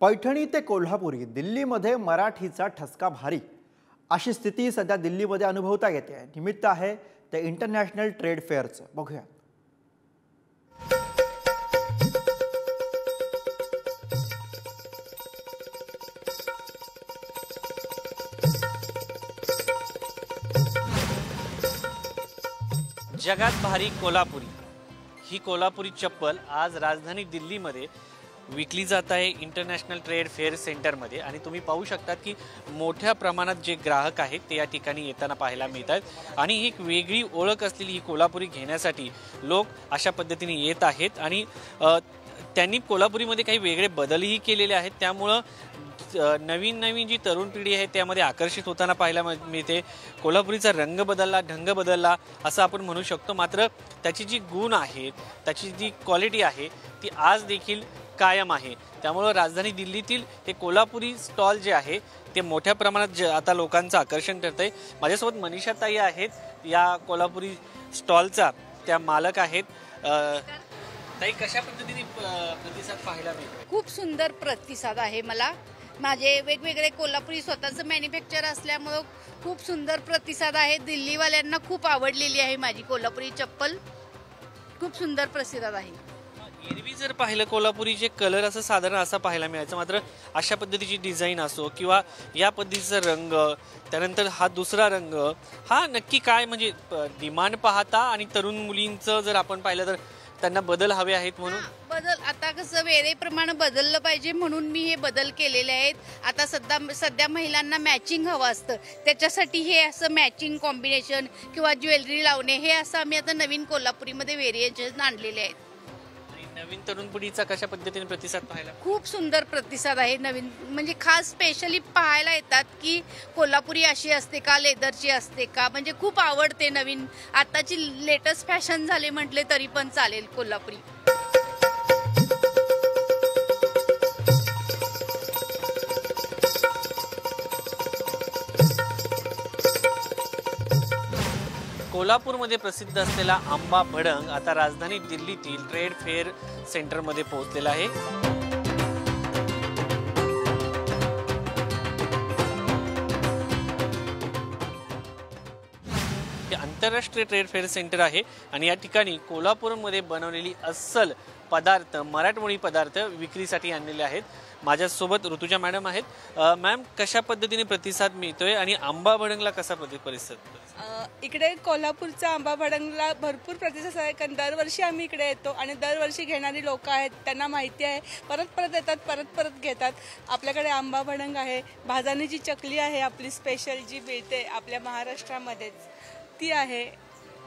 पैठणी ते कोल्हापुरी दिल्लीमध्ये मराठीचा ठसका भारी. अशी स्थिती सध्या दिल्लीमध्ये अनुभवता येते. निमित्त आहे ते इंटरनॅशनल ट्रेड फेअरचं बघूया. जगात भारी कोल्हापुरी. ही कोल्हापुरी चप्पल आज राजधानी दिल्लीमध्ये विकली जात आहे इंटरनॅशनल ट्रेड फेअर सेंटरमध्ये आणि तुम्ही पाहू शकतात की मोठ्या प्रमाणात जे ग्राहक आहेत ते या ठिकाणी येताना पाहायला मिळत आहेत आणि ही एक वेगळी ओळख असलेली ही कोल्हापुरी घेण्यासाठी लोक अशा पद्धतीने येत आहेत. आणि त्यांनी कोल्हापुरीमध्ये काही वेगळे बदलही केलेले आहेत. त्यामुळं नवीन नवीन जी तरुण पिढी आहे त्यामध्ये आकर्षित होताना पाहायला मिळ- मिळते. कोल्हापुरीचा रंग बदलला ढंग बदलला असं आपण म्हणू शकतो. मात्र त्याची जी गुण आहेत त्याची जी क्वालिटी आहे ती आज देखील कायम आहे. त्यामुळं राजधानी दिल्लीतील हे कोल्हापुरी स्टॉल जे आहे ते मोठ्या प्रमाणात ज आता लोकांचं आकर्षण ठरतं आहे माझ्यासोबत मनीषा ताई आहेत. या कोल्हापुरी स्टॉलचा त्या मालक आहेत. ताई कशा पद्धतीने प्रतिसाद पाहायला मिळतो खूप सुंदर प्रतिसाद आहे मला. माझे वेगवेगळे कोल्हापुरी स्वतःचं मॅन्युफॅक्चर असल्यामुळं खूप सुंदर प्रतिसाद आहे. दिल्लीवाल्यांना खूप आवडलेली आहे माझी कोल्हापुरी चप्पल. खूप सुंदर प्रतिसाद आहे. एरवी जर पाहिलं कोल्हापुरीचे कलर असं साधारण असा पाहायला मिळायचं. मात्र अशा पद्धतीची डिझाईन असो किंवा या पद्धतीचा रंग त्यानंतर हा दुसरा रंग हा नक्की काय? म्हणजे डिमांड पाहता आणि तरुण मुलींचं जर आपण पाहिलं तर त्यांना बदल हवे आहेत म्हणून? बदल. आता कसं वेळेप्रमाणे बदललं पाहिजे म्हणून मी हे बदल केलेले आहेत. आता सध्या सध्या महिलांना मॅचिंग हवं असतं. त्याच्यासाठी हे असं मॅचिंग कॉम्बिनेशन किंवा ज्वेलरी लावणे हे असं आम्ही आता नवीन कोल्हापुरीमध्ये व्हेरिएशन आणलेले आहेत. नवीन तरुण पिढीचा कशा पद्धतीने प्रतिसाद पाहायला खूप सुंदर प्रतिसाद आहे नवीन म्हणजे खास स्पेशली पाहायला येतात की कोल्हापुरी अशी असते का लेदरची असते का? म्हणजे खूप आवडते नवीन. आताची लेटेस्ट फॅशन झाले म्हटले तरी पण चालेल कोल्हापुरी. कोल्हापूरमध्ये प्रसिद्ध असलेला आंबा भडंग आता राजधानी दिल्लीतील ट्रेड फेअर सेंटरमध्ये पोहोचलेला आहे. हे आंतरराष्ट्रीय ट्रेड फेअर सेंटर आहे आणि या ठिकाणी कोल्हापूरमध्ये बनवलेली अस्सल पदार्थ मराठमोळी पदार्थ विक्रीसाठी आणलेले आहेत. माझ्यासोबत ऋतुजा मॅडम आहेत. मॅम कशा पद्धतीने प्रतिसाद मिळतोय आणि आंबा भडंगला कसा परिसर? इकडे कोल्हापूरचा आंबा भडंगला भरपूर प्रतिसाद आहे. कारण दरवर्षी आम्ही इकडे येतो आणि दरवर्षी घेणारी लोक आहेत त्यांना माहिती आहे. परत परत येतात परत परत घेतात. आपल्याकडे आंबा भडंग आहे. भाजानीची चकली आहे आपली स्पेशल जी मिळते आपल्या महाराष्ट्रामध्येच. ती आहे.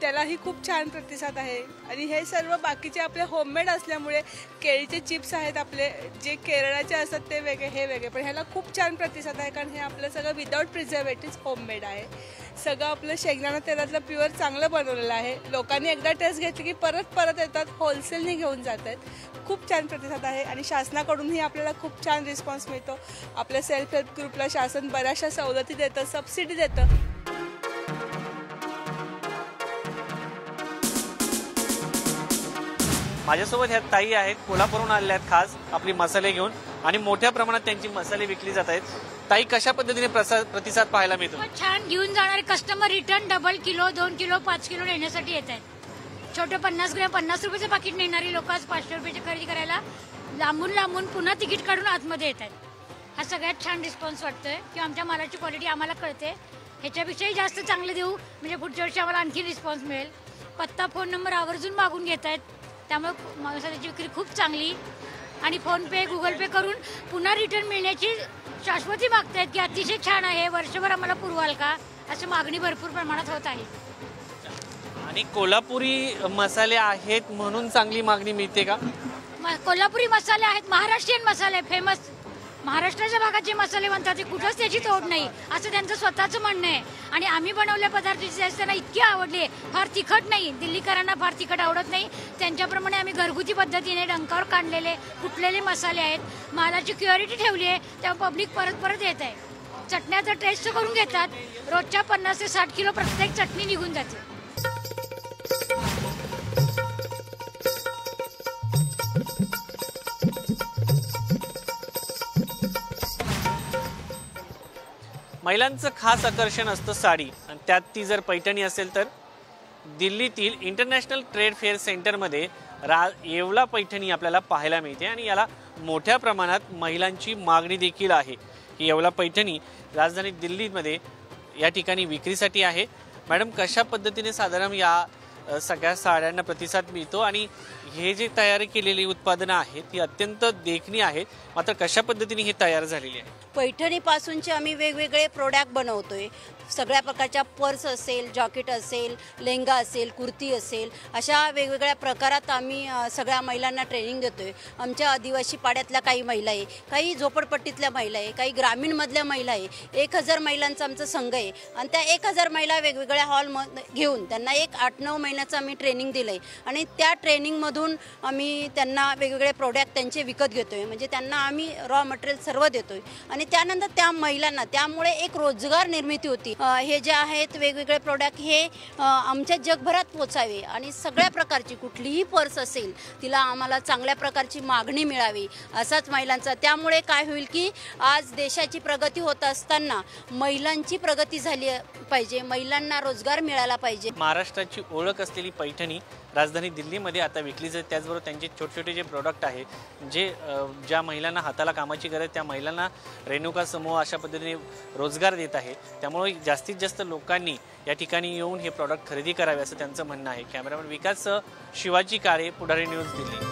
त्यालाही खूप छान प्रतिसाद आहे. आणि हे सर्व बाकीचे आपले होममेड असल्यामुळे केळीचे चिप्स आहेत आपले जे केरळाचे असतात ते वेगळे हे वेगळे. पण ह्याला खूप छान प्रतिसाद आहे कारण हे आपलं सगळं विदाऊट प्रिझर्वेटिव्ह होममेड आहे. सगळं आपलं शेंगदाणा तेलातलं प्युअर चांगलं बनवलेलं आहे. लोकांनी एकदा टेस्ट घेतली की परत परत येतात होलसेलने घेऊन जात आहेत खूप छान प्रतिसाद आहे आणि शासनाकडूनही आपल्याला खूप छान रिस्पॉन्स मिळतो. आपल्या सेल्फ हेल्प ग्रुपला शासन बऱ्याचशा सवलती देतं सबसिडी देतं. माझ्यासोबत ह्या ताई आहेत कोल्हापूरहून आलेल्या आहेत खास आपली मसाले घेऊन. आणि मोठ्या प्रमाणात त्यांची मसाले विकली जात आहेत. ताई कशा पद्धतीने प्रतिसाद पाहायला मिळतो? छान घेऊन जाणारे कस्टमर रिटर्न डबल किलो दोन किलो पाच किलो नेण्यासाठी येत आहेत. छोटे पन्नास ग्रॅम पन्नास रुपयाचं पाकिट नेणारी लोक आज पाचशे रुपयाची खरेदी करायला लांबून लांबून पुन्हा तिकीट काढून आतमध्ये येत आहेत. हा सगळ्यात छान रिस्पॉन्स वाटतोय की आमच्या मालाची क्वालिटी आम्हाला कळते. ह्याच्यापेक्षाही जास्त चांगलं देऊ. म्हणजे पुढच्या वर्षी आम्हाला आणखी रिस्पॉन्स मिळेल. पत्ता फोन नंबर आवर्जून मागून घेत आहेत. त्यामुळे मसाल्याची विक्री खूप चांगली. आणि फोन पे गुगल पे करून पुन्हा रिटर्न मिळण्याची शाश्वती मागतायत की अतिशय छान आहे. वर्षभर आम्हाला पुरवाल का अशी मागणी भरपूर प्रमाणात होत आहे. आणि कोल्हापुरी मसाले आहेत म्हणून चांगली मागणी मिळते का? म- कोल्हापुरी मसाले आहेत. महाराष्ट्रीयन मसाले फेमस महाराष्ट्राच्या भागात जे मसाले बनतात ते कुठंच त्याची तोड नाही. असं त्यांचं स्वतःचं म्हणणं आहे. आणि आम्ही बनवल्या पदार्थाची त्यांना इतकी आवडली. फार तिखट नाही. दिल्लीकरांना फार तिखट आवडत नाही. त्यांच्याप्रमाणे आम्ही घरगुती पद्धतीने डंकावर काढलेले कुटलेले मसाले आहेत. मालाची क्युरिटी ठेवली आहे. तेव्हा पब्लिक परत परत येत आहे. चटण्याचा टेस्ट करून घेतात. रोजच्या पन्नास ते साठ किलो प्रत्येक चटणी निघून जाते. महिलांचं खास आकर्षण असतं साडी. आणि त्यात ती जर पैठणी असेल तर दिल्लीतील इंटरनॅशनल ट्रेड फेअर सेंटरमध्ये रा येवला पैठणी आपल्याला पाहायला मिळते आणि याला मोठ्या प्रमाणात महिलांची मागणी देखील आहे. ही येवला पैठणी राजधानी दिल्लीमध्ये या ठिकाणी विक्रीसाठी आहे. मॅडम कशा पद्धतीने साधारण या सगळ्या साड्यांना प्रतिसाद मिळतो आणि हे जे तयारी केलेली उत्पादनं आहेत ती अत्यंत देखणी आहेत. मात्र कशा पद्धतीने ही तयार झालेली आहे? पैठणीपासूनचे आम्ही वेगवेगळे प्रोडक्ट बनवतोय. सगळ्या प्रकारच्या पर्स असेल जॉकेट असेल लेंगा असेल कुर्ती असेल अशा वेगवेगळ्या प्रकारात आम्ही सगळ्या महिलांना ट्रेनिंग देतोय. आमच्या आदिवासी पाड्यातल्या काही महिला आहे काही झोपडपट्टीतल्या महिला आहे काही ग्रामीणमधल्या महिला आहे. एक हजार महिलांचा आमचा संघ आहे आणि त्या एक हजार महिला वेगवेगळ्या हॉल घेऊन त्यांना एक आठ नऊ महिन्याचं आम्ही ट्रेनिंग दिलं आहे आणि त्या ट्रेनिंगमधून आम्ही त्यांना वेगवेगळे प्रोडक्ट त्यांचे विकत घेतोय. म्हणजे त्यांना आम्ही रॉ मटेरियल सर्व देतोय. आणि त्यानंतर त्या महिलांना त्यामुळे एक रोजगार निर्मिती होती. हे जे आहेत वेगवेगळे प्रोडक्ट हे आमच्या जगभरात पोचावे. आणि सगळ्या प्रकारची कुठलीही पर्स असेल तिला आम्हाला चांगल्या प्रकारची मागणी मिळावी असाच महिलांचा. त्यामुळे काय होईल की आज देशाची प्रगती होत असताना महिलांची प्रगती झाली पाहिजे. महिलांना रोजगार मिळाला पाहिजे. महाराष्ट्राची ओळख असलेली पैठणी राजधानी दिल्लीमध्ये आता विकली जाते. त्याचबरोबर त्यांचे छोटे छोटे जे प्रोडक्ट आहे जे ज्या महिलांना हाताला कामाची गरज त्या महिलांना रेणुका समूह अशा पद्धतीने रोजगार देत आहे. त्यामुळे जास्तीत जास्त लोकांनी या ठिकाणी येऊन हे प्रॉडक्ट खरेदी करावे असं त्यांचं म्हणणं आहे. Cameraman Vikas Shivaji Kale Pudhari news Delhi.